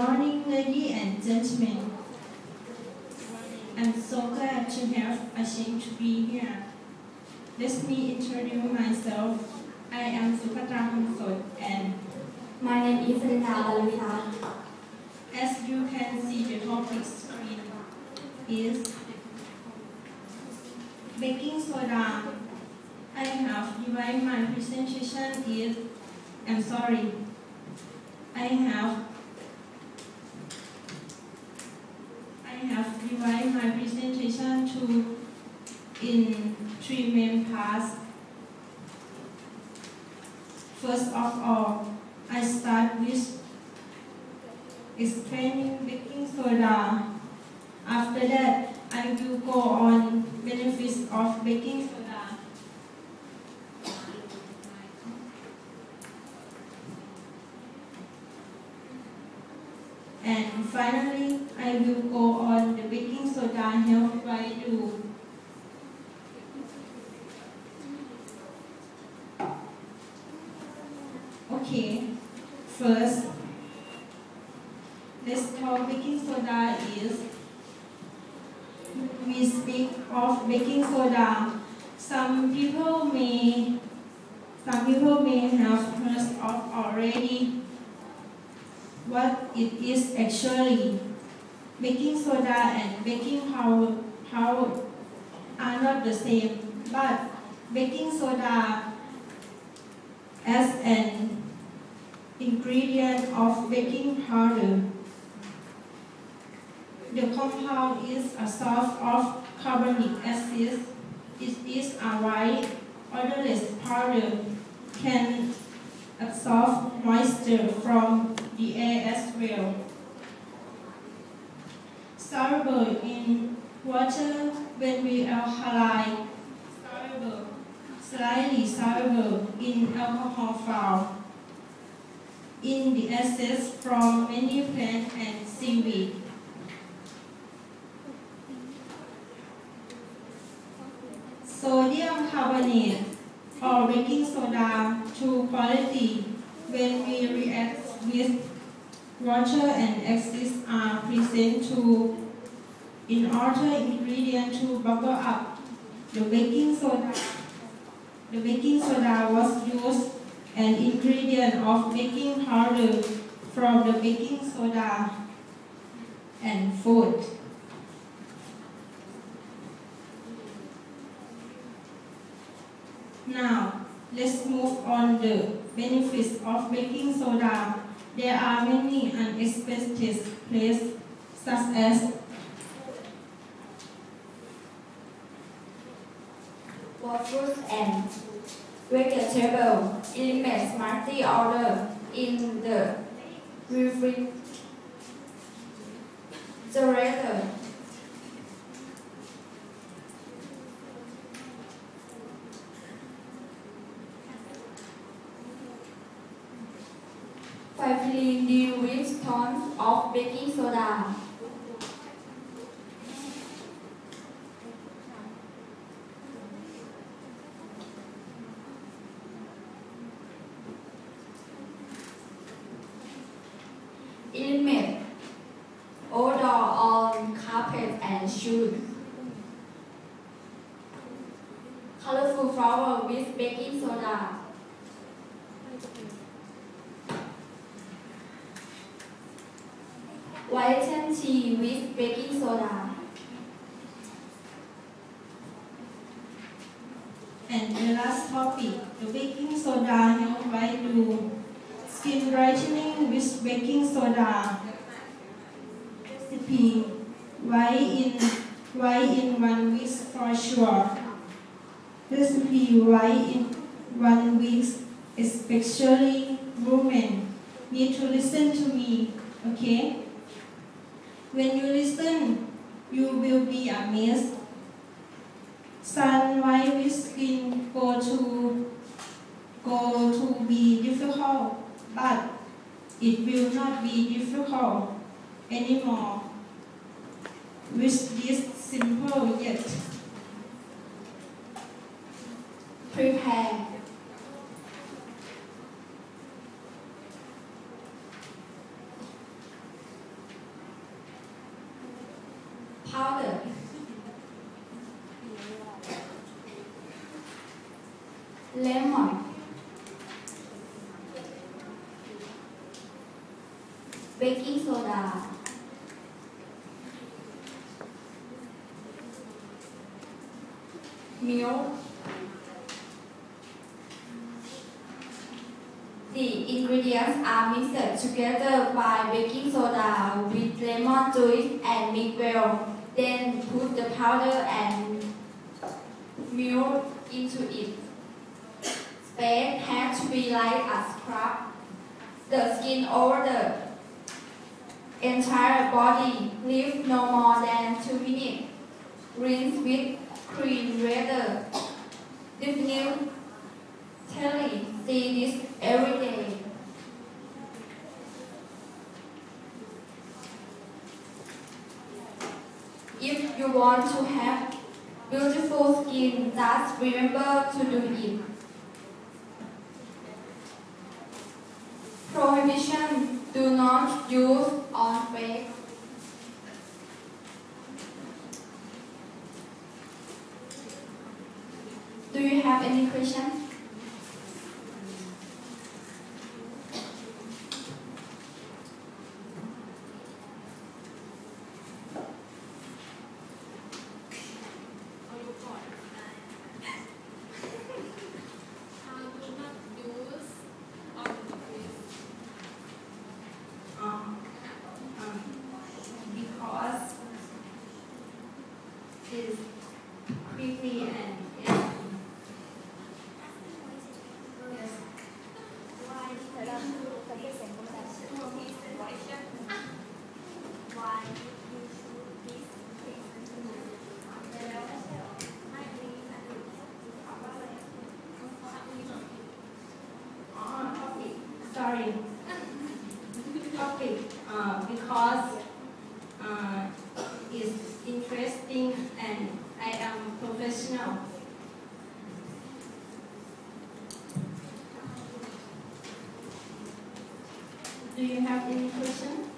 morning, ladies and gentlemen. I'm so glad to have a chance to be here. Let me introduce myself. I am Supatra Hamsot and My name is Rina Lalita. as you can see the topic screen is baking soda. I have divided my presentation is I'm sorry. I have I have divided my to in three main parts. First of all, I start with explaining baking soda. After that, I will go on benefits of baking soda. And finally, I will go on the baking soda health by do. Okay, first, let's talk baking soda is we speak of baking soda. Some people may some people may have heard of already what it is actually. Baking soda and baking powder, powder are not the same, but baking soda as an ingredient of baking powder. The compound is a source of carbonic acid. It is a white, odorless powder, can absorb moisture from the air as well. Soluble in water when we alkaline, soluble, slightly soluble in alcohol found in the acids from many plants and seaweed. Sodium carbonate or baking soda to quality when we react with water and acids are present to in order ingredient to bubble up. The baking soda the baking soda was used an ingredient of baking powder from the baking soda and food. Now, let's move on the benefits of baking soda. There are many unexpected places such as For fruits and vegetable, eliminate multi order in the refrigerator. Five deal tons of baking soda. Eliminate odor on carpet and shoes. Colorful flower with baking soda. Whiten tea with baking soda. And the last topic, the baking soda by do skin brightening with baking soda. Recipe, why in why in one week for sure. Recipe, why in one week, especially women, need to listen to me, okay? When you listen, you will be amazed sun white with skin go to go to be difficult, but it will not be difficult anymore. With this simple yet Prepare. powder. Lemon. Baking soda. Milk. The ingredients are mixed together by baking soda with lemon juice and mix well. Then put the powder and milk into it. Space has to be like a scrub. The skin over the entire body. Leave no more than 2 minutes. Rinse with clean water. Definitely see this every day. If you want to have beautiful skin, just remember to do it. Prohibition do not use on face. Do you have any questions? How do not use on the face? Um, um, because it's quickly and yes, yes. Oh, topic. Sorry. Topic. Uh, because uh, it's interesting and I am professional. Do you have any question?